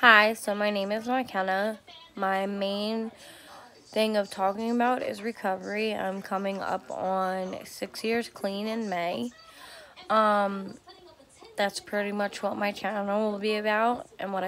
Hi, so my name is McKenna. My main thing of talking about is recovery. I'm coming up on six years clean in May. Um, that's pretty much what my channel will be about and what